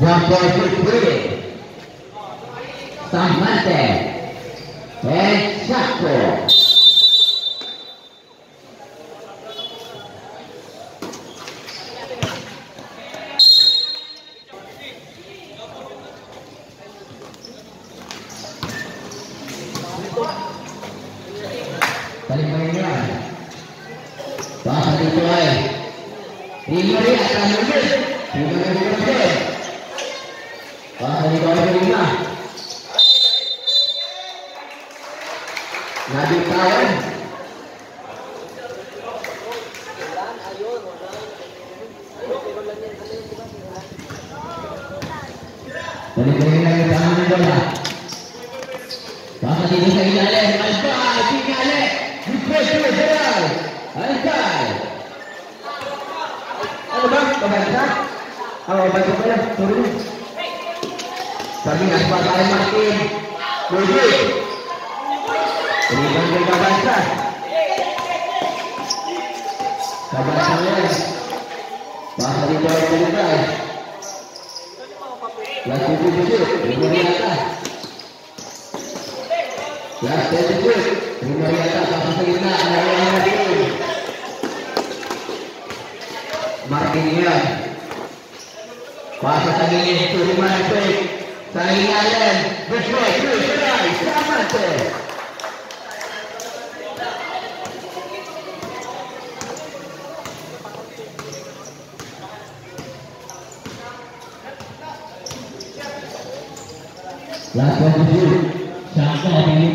Sampai kekwe Sampai Eh, sakur Last one to shoot. Shot off in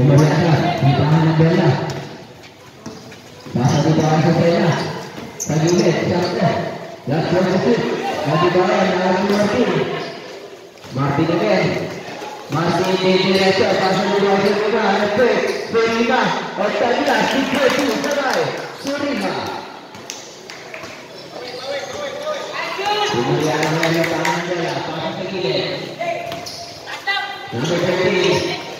Bermanaklah di tangan Nabila. Masa di tangan Nabila, tadi leh cakap dah kuat sikit. Nanti bawah yang lagi mati. Mati ni kan? Masih di sini saja, pasal di bawah sini juga. Lepas, terima. Otak kita, tiga, tiga, tiga, tiga, Kemudian yang tangan dia, apa-apa kita? Tunggu sekali.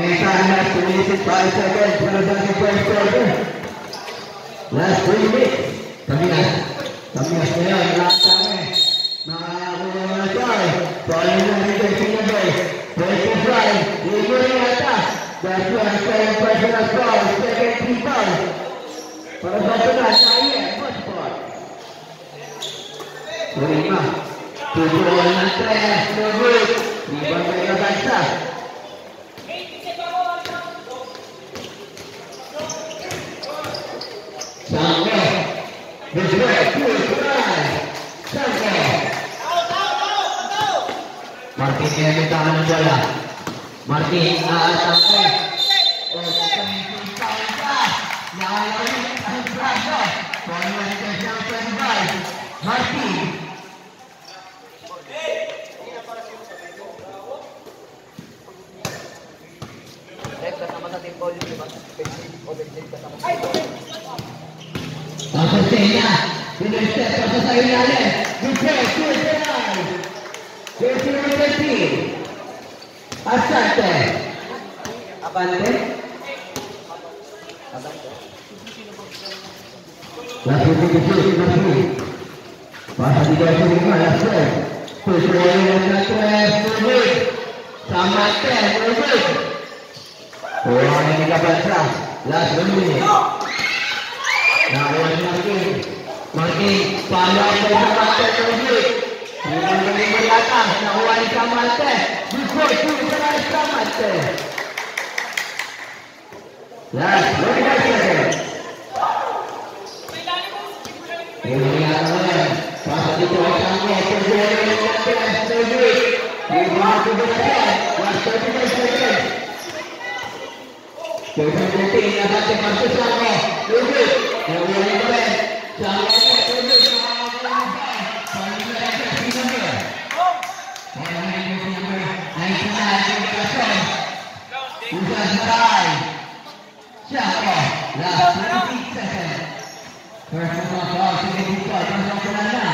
Dimension last minute five seconds. Transaksi question. Last three minutes. Kami nak. Kami nak sekarang last time. Nah, aku nak try. Soalnya ni kita kena baik. Baik try. Ini ni atas. Dan tuan saya personal foul. Second three foul. Pada satu dah saya. First spot. Terima. Tujuh orang tres. Tunggu. Lima mereka bangsa. Sampai. Bergerak. Tujuh. Sampai. Martin minta anu bola. Martin ah sampai. Martin. Pasal Sena, bila step pasal saya lain, bukan tu serai. Berhenti. Apa nanti? Lalu dikecil masih. Pasal tiga puluh lima langsung. Sesuai dengan menit. Sama ten menit. Orang yang tiga belas. Last menit. Nah, orang makin makin pandai sama ten menit. Dengan beri belakang nak wali kamate. Bukul tu pasal itu akan kedua yang akan setuju. Ini aku berkata, waktu kita second. Kita nanti yang akan masuk sama. Tunggu, yang boleh boleh. Jangan Bukan serai. Siapa? Last 20 seconds. Personal foul sudah dibuka pasal kerana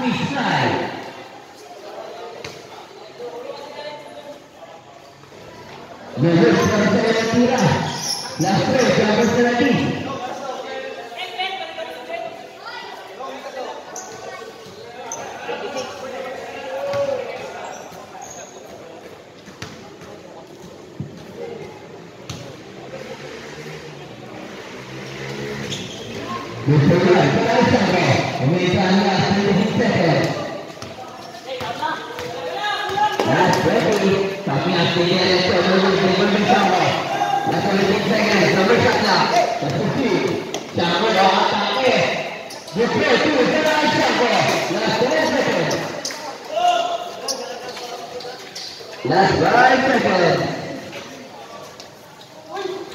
misai. Lulus dari saya kira. Last play sudah berserati. Usulan kepada Sangka Pemerintahan yang dihitung Last batting Tapi hasilnya itu Menurut bersama Last batting second Sampai sana Tersisi Sangka dah Tapi Jepri itu Jangan Sangka Last batting second Last batting second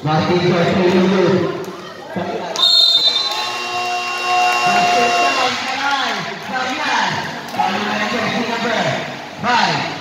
Masih 21 Five.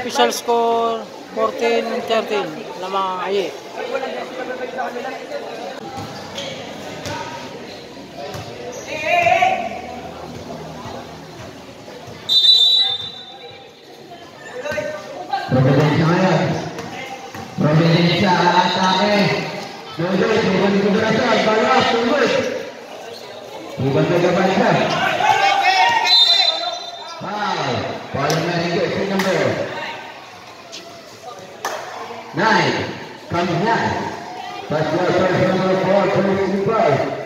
Official score 14-13 lamang aye. Providencia Mayor. Providencia Nine. Comes nine. One, first number four, twenty-two five.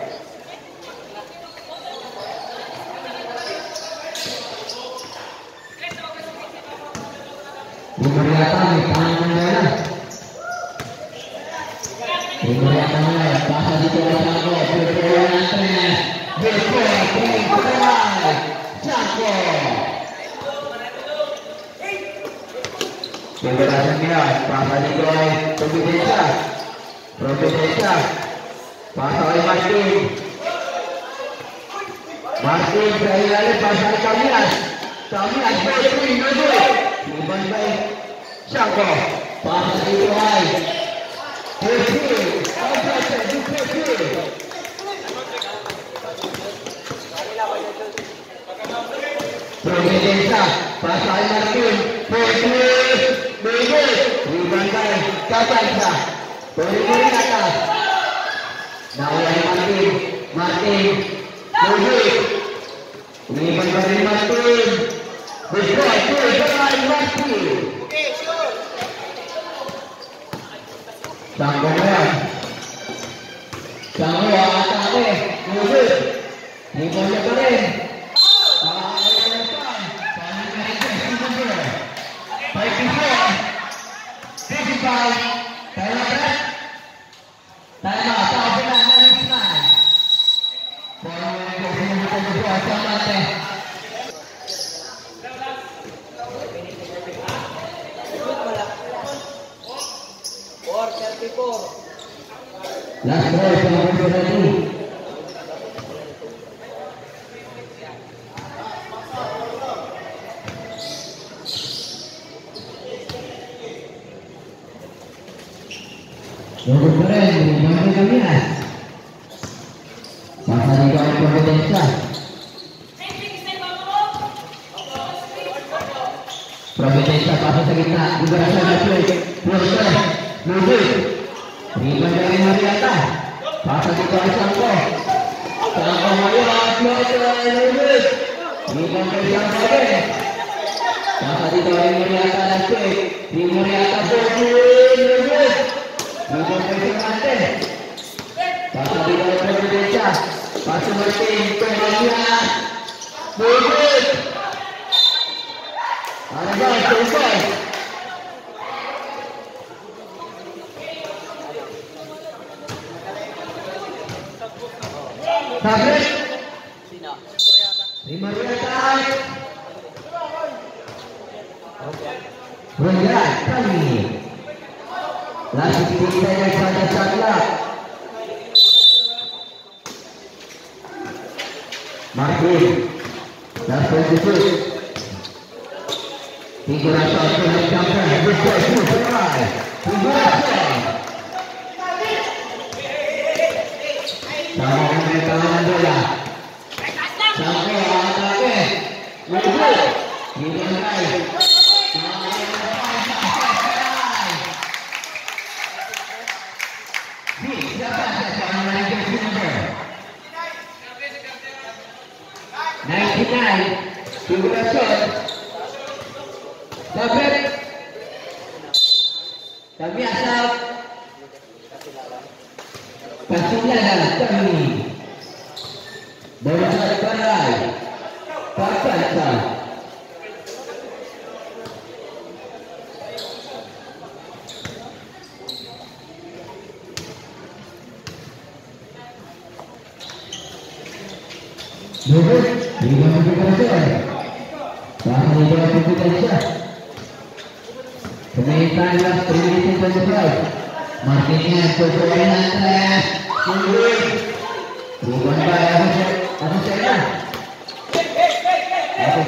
Dia, bahasa di bawah Providencia, Providencia, bahasa oleh Martin. Martin berani lari bahasa Kamias, Kamias berpuluh nombor. Iban baik Syangko Bahasa di bawah Pergi Apa jadi pergi Providensa Bahasa Atas ni. Mulut. Ni boleh kering. Baik kita. Physical. Saya berat. Saya nak tahu benar dari sana. Boleh boleh boleh boleh sama teh. Last ball sama Bunda Rani. Nombor keren, nombor kamias. Masa di bawah Providensa. Providensa pasal sekitar juga rasa macam Providensa. Nombor Terima dari Mariata. Pasal di bawah Sangko. Sangko Mariata. Lulus. Terima dari yang baik. Pasal di bawah Mariata nanti. Di Mariata Bogor. Lulus. Terima dari Mante. Pasal di bawah Providensa. Pasal Martin. Pembagian. Bogor. Ada selesai. Sabit. Lima riatan. Berat kali. Lagi kita yang pada saklak. Martin. Dapat itu. Tiga rasa sudah capai. Betul, betul. Tiga rasa. Sama dengan tangan bola. Sampai atake. Maju. Dimulai. Siapa saja yang menaikkan number? 99. Tiga shot. Dapat. Kami asal Pasingan kami Berasal pandai Pakansa Duduk Lima puluh persen Bahasa lima puluh persen Pemain tandas Trinity Twenty Five Martinez Performance Mungkin. Bukan baik apa apa saya.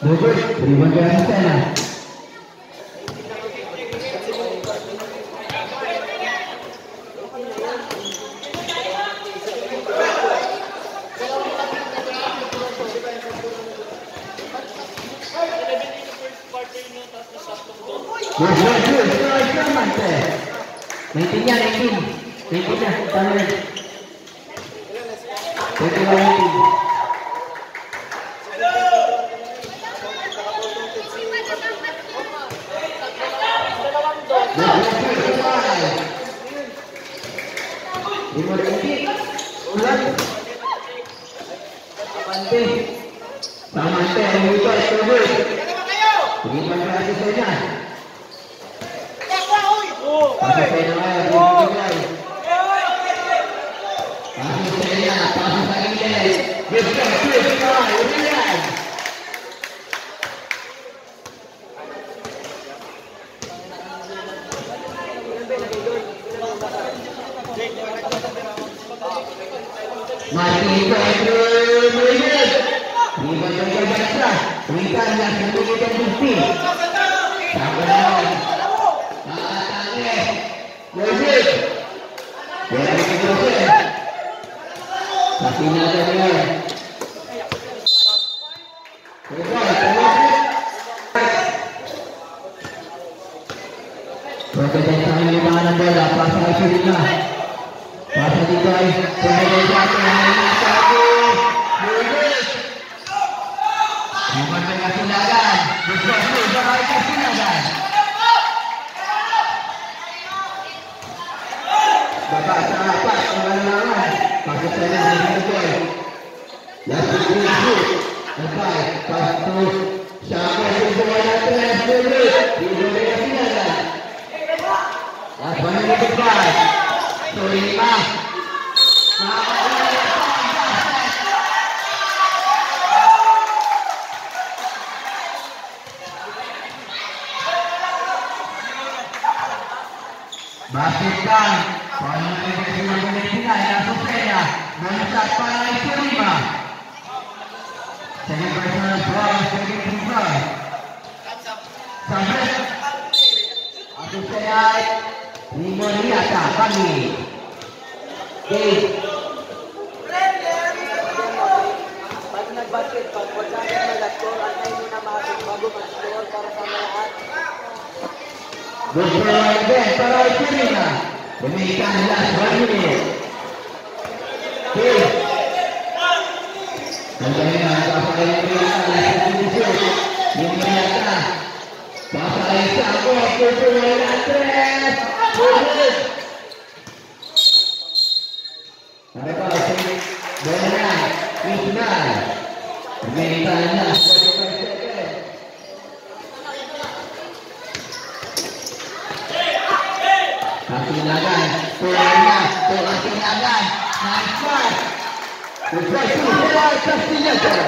Bagus, terima kasih sana. Bagus, bagus, bagus, mantap. Nantinya, nanti, nantinya, tangan. Nanti nanti. Lima detik. Ulang. Samante. Samante yang buka sebut. Terima kasih saja. Pasal saya nak Pasal saya pasal saya Dia bukan dia bukan Mati Pedro Muiz. Lima jaga basah. Berikan yang sendiri dan bukti. Tangan. Muiz. Biar kita terus. Masih ada dia. Perkejataan lima bola pasal Firina. Pasal tiga kemudian satu yang satu. Bagus. Bukan dengan tindakan. Bukan dengan tindakan. Bapak sahabat pengenalan. Pasal saya yang betul. Yang betul. Bapak pasal siapa yang berada di sini. Tidak dengan tindakan. Lapangan di depan. Terima. Basukan Pemain Persima Filipina yang susahnya mencapai kelima. Jadi personal bola sebagai keeper. Sampai Aku saya lima ni atas kami. Okay. Pag nag-basket, pag wala ka mag-score, antay mo na makasig bago para sa lahat. Berpeluang best para Filipina. Demikian last one minute. Okay. Contohnya pasal yang berita last position. Yang berita pasal yang sama berpeluang atas. Boleh. Ada pasal benar. Ismail. Kasinagan.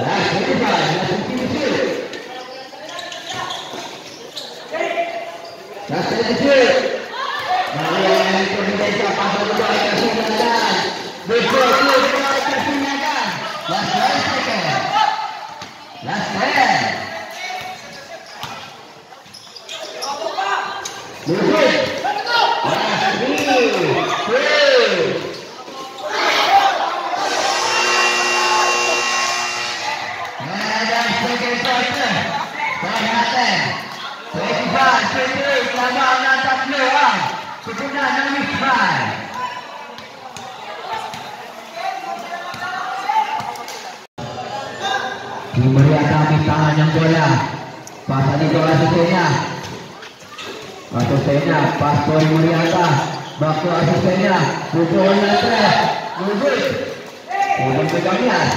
Dah, selesai. Dah selesai. Dah selesai. Mari yang itu menjadi pasal bola Kasinagan. Begitu bola Kasinagan. Dah selesai. Last man. Lurus. Last three. Three. Dan sebagai partner, perhatian. Perhatian, perhatian, selama anak tak keluar. Sebenarnya Nami Fai. Diberi kami tangan yang bola. Pasal di bola asistennya. Asistennya Pastor Muriata. Bakso asistennya. Pukul Natre. Mubik. Kemudian ke Kamian.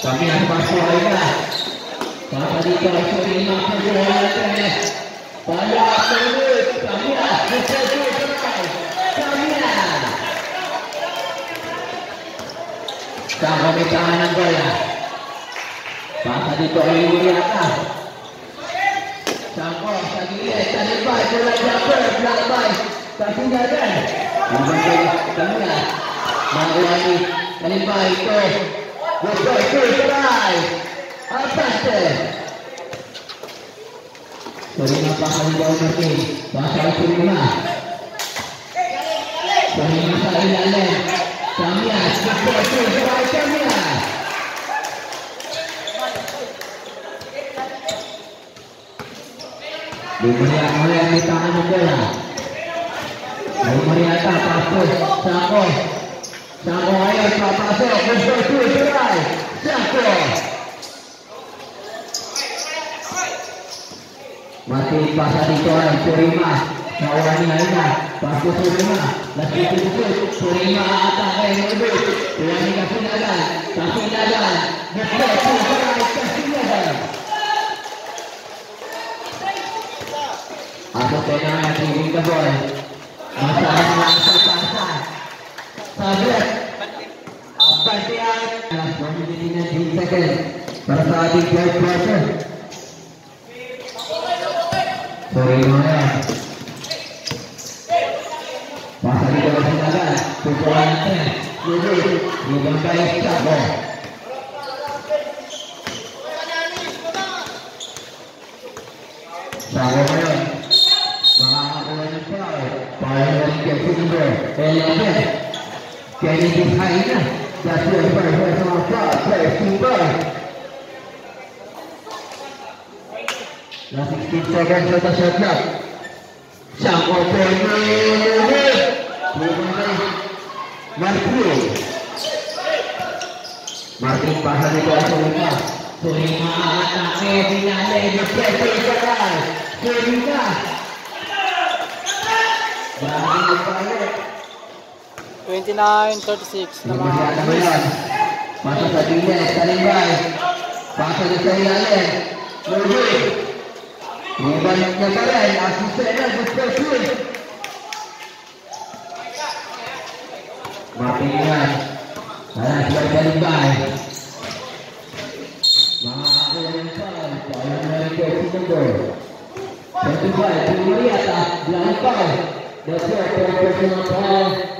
Kamian Pastor lainnya. Pasal di bola asistennya. Pukul Natre. Pada Mubik. Kamian. Kamian. Sang kami tangan yang bola. Pasal dito ay Muriata. Sangko, sa gilid, talibay, bola jumper, black by, kasindagan. Ibang kayo, kanina. Makuha ni talibay, ito. Gusto, ito, try. Apaste. Sarina pa kaligaw natin. Pasal Sarina. Sarina sa ilalim. Kamias, gusto, ito, try, Kamias. Diberikan oleh di tangan bola. Muriata pasus Sako. Sako ayo pasus Gusto tu cerai. Sako. Masih pasal di tuan Surima. Kawani Aina. Pasus Surima. Lagi itu Surima atas air mobil. Tuan ni kasih dadan. Kasih dadan. Gusto tu cerai. Kasih dadan. Ako tena yang tinggi ke boy. Masalah langsung pasar. Sabit. Apa dia? Kami di sini di second. Bersadi third quarter. Sorry mana? Pasal di bawah silakan. Pukulan nanti. Dulu. Di bangkai Sabo. Sabo Jadi di sana, jatuh pada sama saya simba. Last 16 seconds sudah siap. Sang open Martin. Martin pasal itu Sulima. Sulima anaknya finale di Sepak Sulima. Bagi balik 29-36 Masa tak tinggi yang sekali baik Masa dia sekali lalai Terus Mereka yang tak lalai Asisten dan berspesial Mati ingat Saya nak sekali sekali baik Mereka yang sekali Saya nak mereka sekali Satu baik Terima kasih atas Belakang Dasar Terima kasih Terima kasih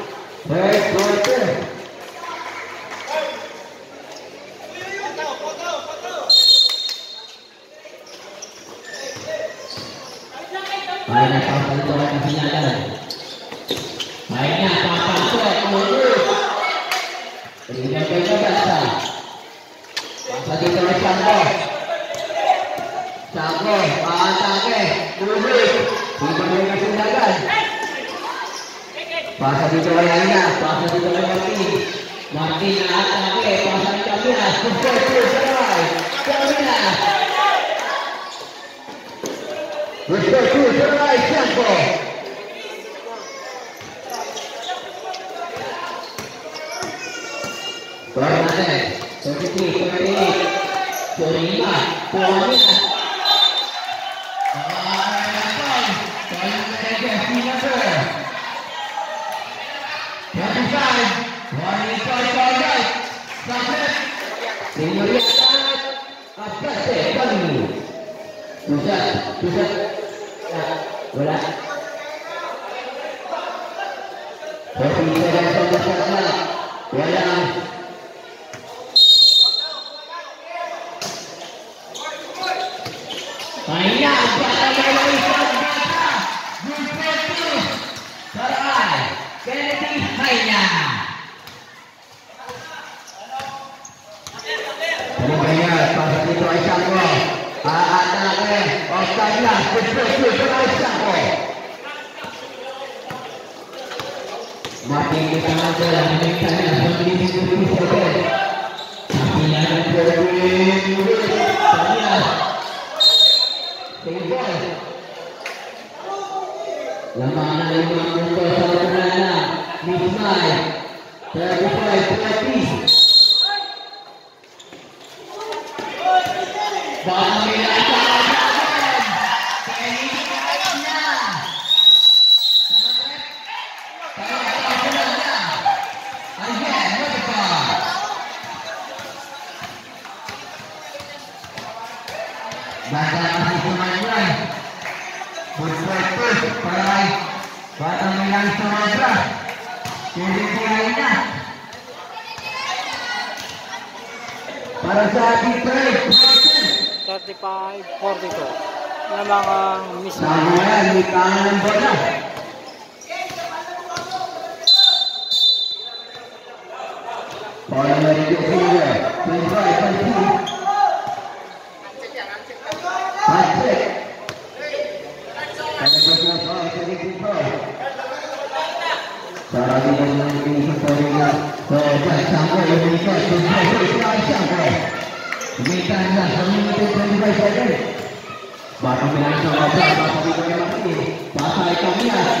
kesinyalan. Mainnya pasal itu lurus. Terima kasih kesinyalan. Pasal itu orang lainnya, pasal itu orang mati. Mati atake, pasal itu orang Super, super, Kamina. Let's go to the right tempo. Fernandez, 23, 28, Torima, Torina. Pusat, pusat, ya, bola. Kopi sedang sedang sedang, bola. lainnya. Lama-lama untuk selalu Minimai, per arrivare a. di tangan ng bola. Bola dari Jokowi, Tinggal Panci. Patrick. Ada bola bola dari Kipo. Cara dia menangani sepenuhnya. Bola sampai Indonesia, Tinggal Panci sampai. Demikianlah semenit 25 second. Bata bilang sama Bata Bata bilang lagi Bata ikan dia Kami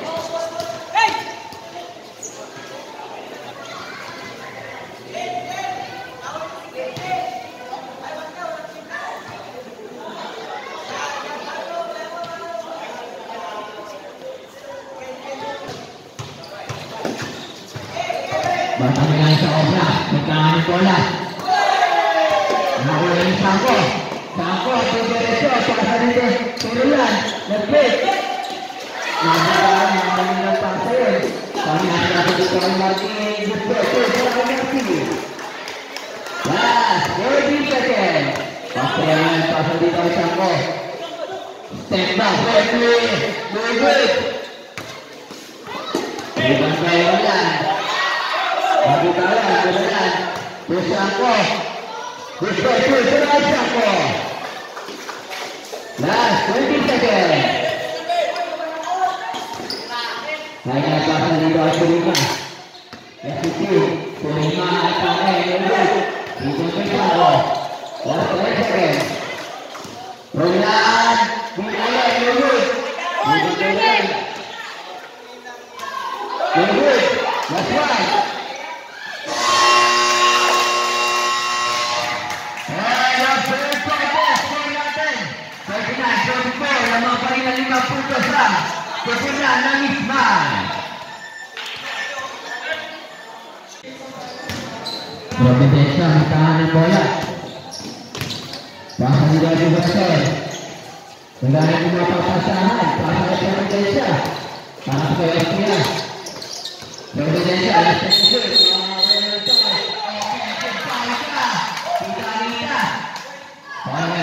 Dengan lima pasangan, pasangan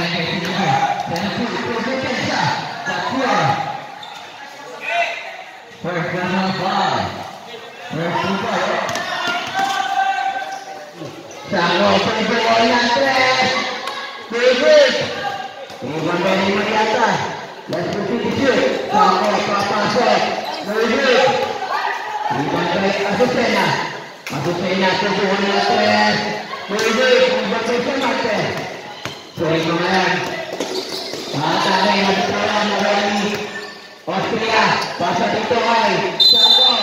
sini, tentu Indonesia, Papua. First number five, first number. Sango perempuan tres, David. Perempuan dari lima di atas, dan seperti itu, Sango papa set, David. Perempuan dari Asusena, Asusena perempuan tres, David. Perempuan dari Semate. Sorry kemudian Mata yang berjalan dari Austria Pasal itu hai Sangko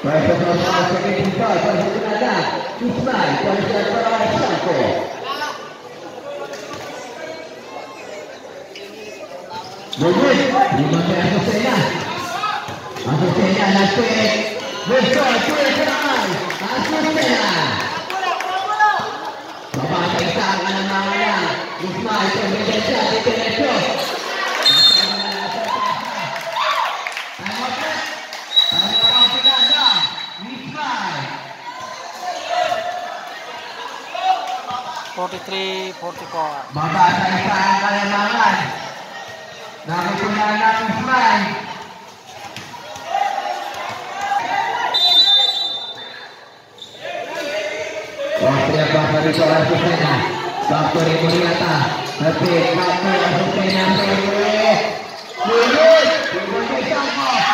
Questa trasformazione che in poi, quando si andrà, Usmai, quando si andrà a Sanco. Gogui, prima che la consegna, la consegna alla sua, Verso la sua tramai, la sua stella. Papà che sta alla mamma, Usmai, che mi piace, che mi piace, 43-44 Baba akan ditahan oleh Malan Usman. Wafiat Baba di Tuhan Husena Baktur yang berniata Lepit Baktur yang berniata Lulus Mulut, mulut,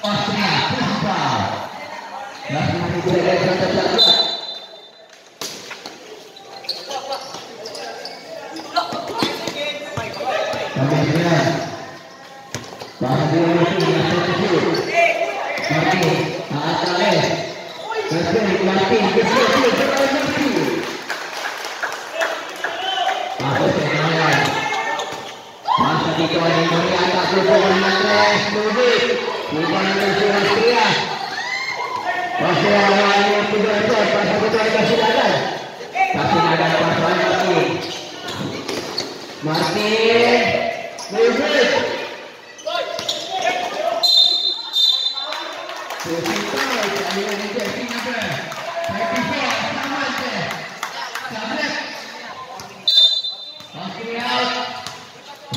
Austria, Portugal. Masih menunggu dari kata jaga. Kemudian bahagia itu yang terkecil. Martin, Aatale, Martin, Martin, kecil, kecil, kecil, kecil. Aku senang. Masa dito ay muli ang kakupo ng Andres Lubit. Dito na ng Sirastria. Kasi awan yung Pidoso. Pasa dito ay kasilagan. Kasilagan pa sa Martin. Martin. Lubit. Susito. Kalian ni Jesse number. 34. Samante. Sablet. Okay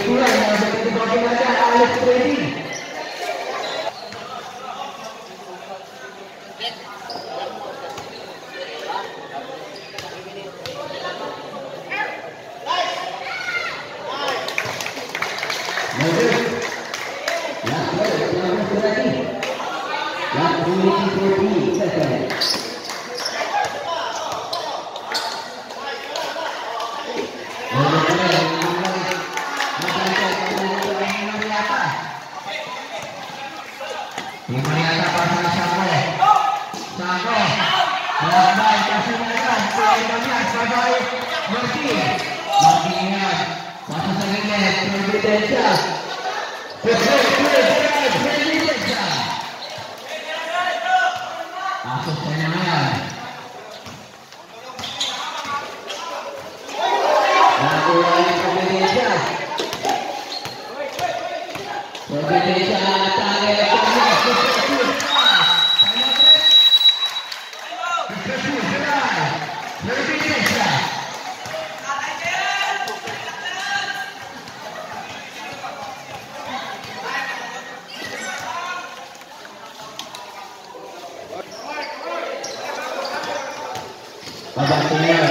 surat yang ada di bawah ada Alex Trading. Bagus. Last word, selamat berhati. Last minute 40 seconds. Aku senang. Lagu lagi Indonesia. Indonesia target Abang Tinggal.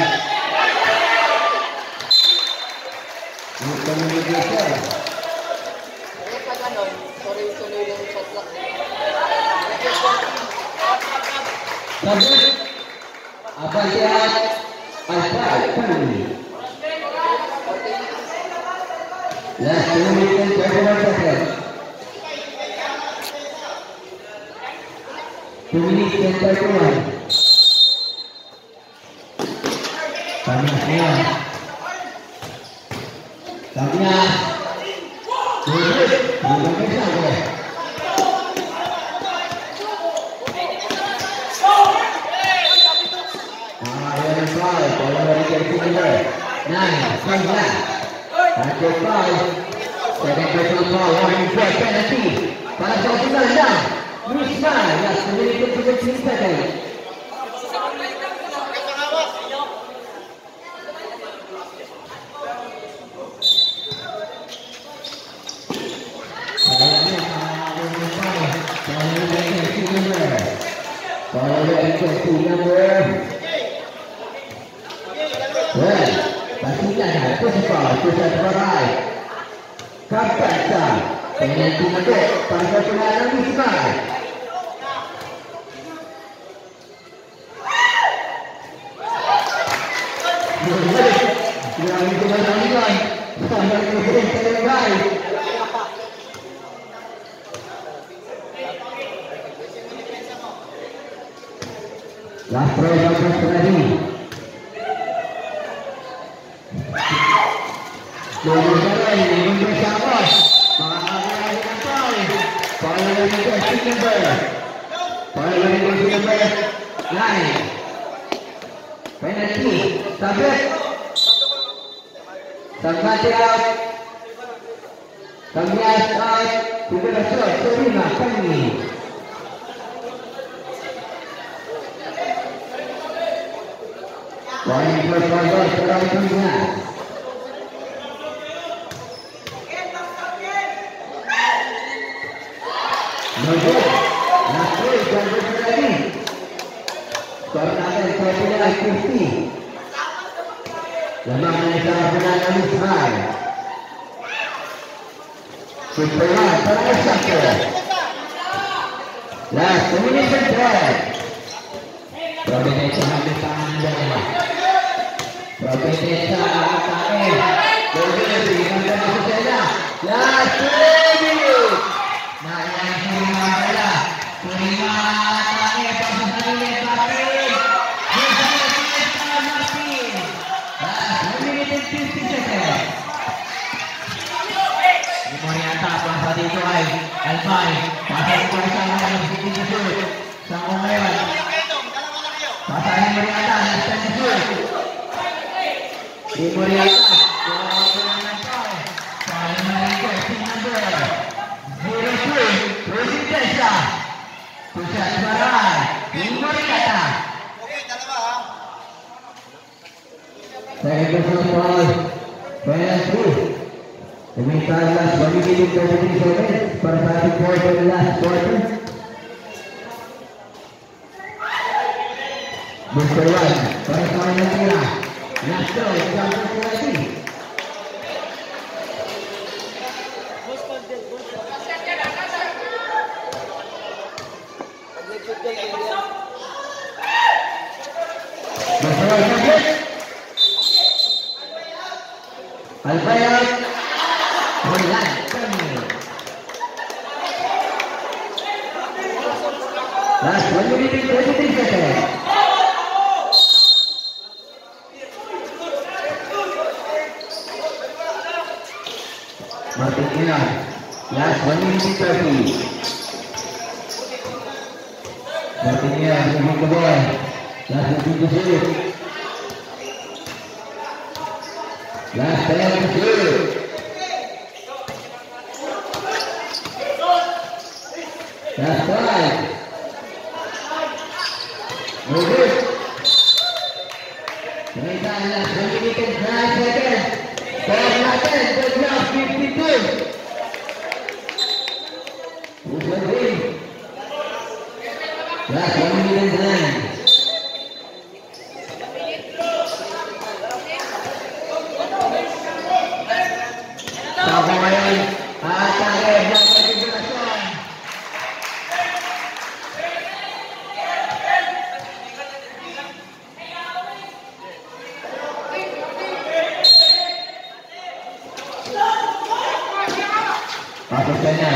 Bukan Indonesia. Kaya pa ganon, tuloy-tuloy yung shot clock. Sabit. Abang Sehat. Al Last two minutes and 21 seconds. Two minutes and 31. Tanya semua. Tanya. Duduk. Duduk besar ke? Ah, yang five. Kalau dari jersey number nine, sebelas. Satu five. Second personal foul. Warning for penalty. Para sahabat anda. Wisma. Ya, sendiri pun juga cerita tadi. Kalau dari kursi number Well, pastikan itu sebab itu saya terbarai Kapasa Penyanti untuk Para pemain Wisma Yang itu bertandingan Sampai kemudian terbaik Last throw bagus ready. Lulu Sarai mengundur Syahbas. Mengambil dengan poin. Poin dari kursi number. Poin dari kursi number nine. Penalty. Sabit. Sabit out. Sabit out. Tiga shot. Terima kami. Poin plus Faisal sekarang dunia. Nujud, Nasri dan Bukari. Kristi. Lemah Malaysia Benar Amis Hai. Superman Terus Saka. Last ambil tangan dia. Providence AKM. Boleh berikan dan sesuatu. Last minute. Nah, yang terima adalah terima AKM pasal ini tapi Itu ay Alfai pasal kuasa yang sedikit itu sama lewat pasal yang zero two Rosie Tessa pusat barai di Moriata saya bersoal Pemirsa jelas bagi kita kompetisi sore persatu poin jelas poin. Berpeluang persaingan kira. Nastro satu lagi. Berpeluang. Alfayat Last ten to Masuknya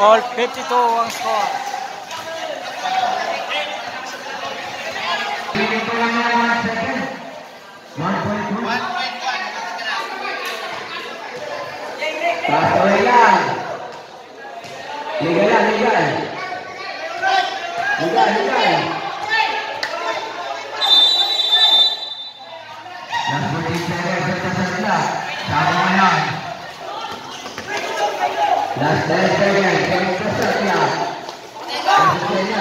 All 52 ang score. Pasok yan. Liga yan, liga. Las tres tenían que empezar ya. Las tres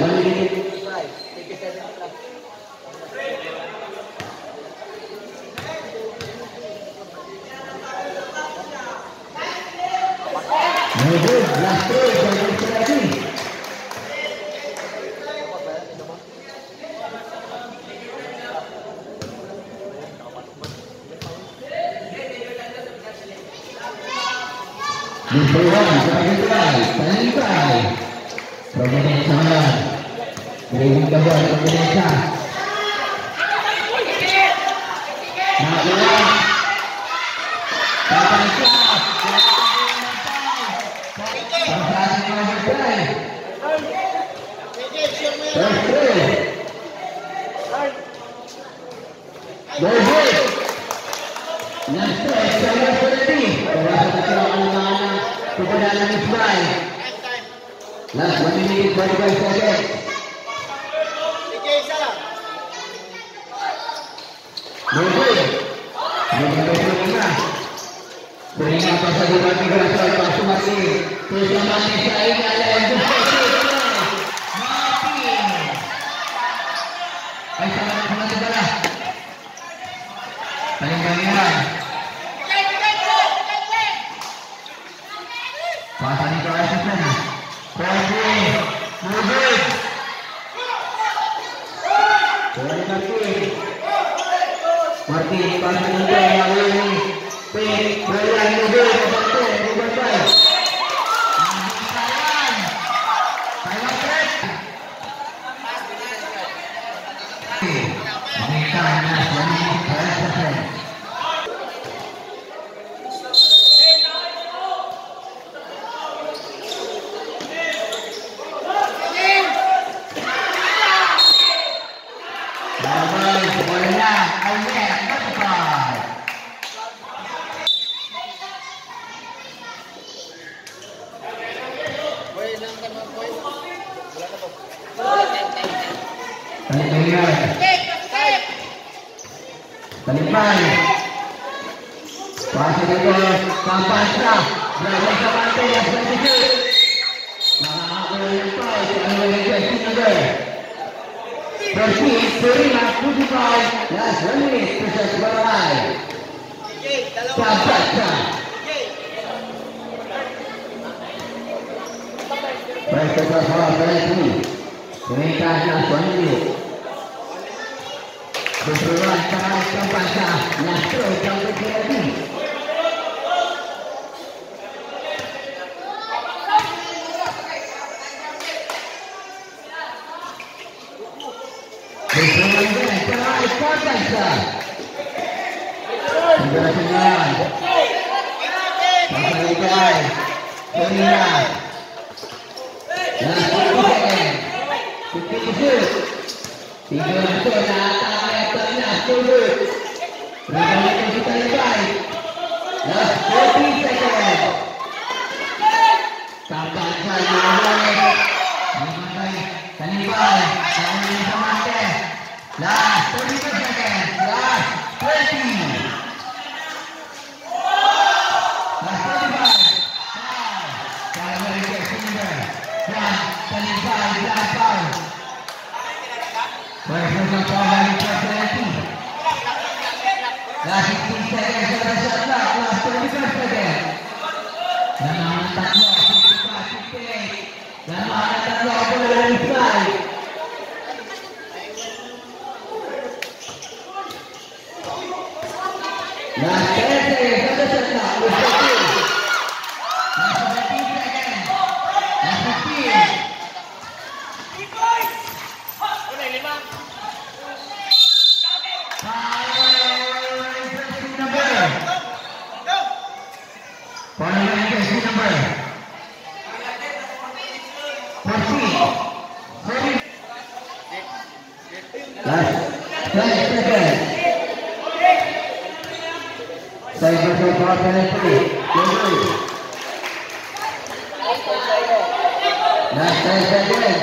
Last one minute. Kanibal. Jangan lupa mati. Last 30 seconds. Last 20. Last 25. Five. Kalau mereka finger. One. Kanibal. Last foul. Berhasil kau dari personality. Last 15 seconds. Sudah shot clock. Last 25 seconds. Dan mana tak kita. Dan mana tak boleh dari side. Last 10 seconds, sudah shot clock. Last 15. Last 17 seconds. Last 15. Final jersey number. Fourteen. Sorry. Last. Last second. Saya berdoa penalty. Tunggu. Last ten seconds.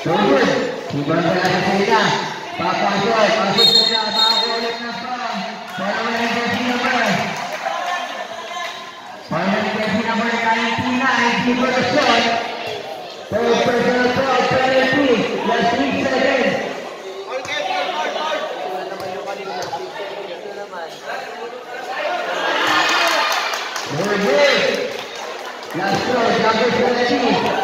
Tunggu. Tiba dengan Serena. Papa Joy. Masuk Serena. Bahagia oleh Nasra. Final jersey number. Final jersey number 99. Tiba the shot. Third personal foul penalty. Last three seconds. Ito naman yung kanina. Ito naman. Very good. Last throw. Double penalty.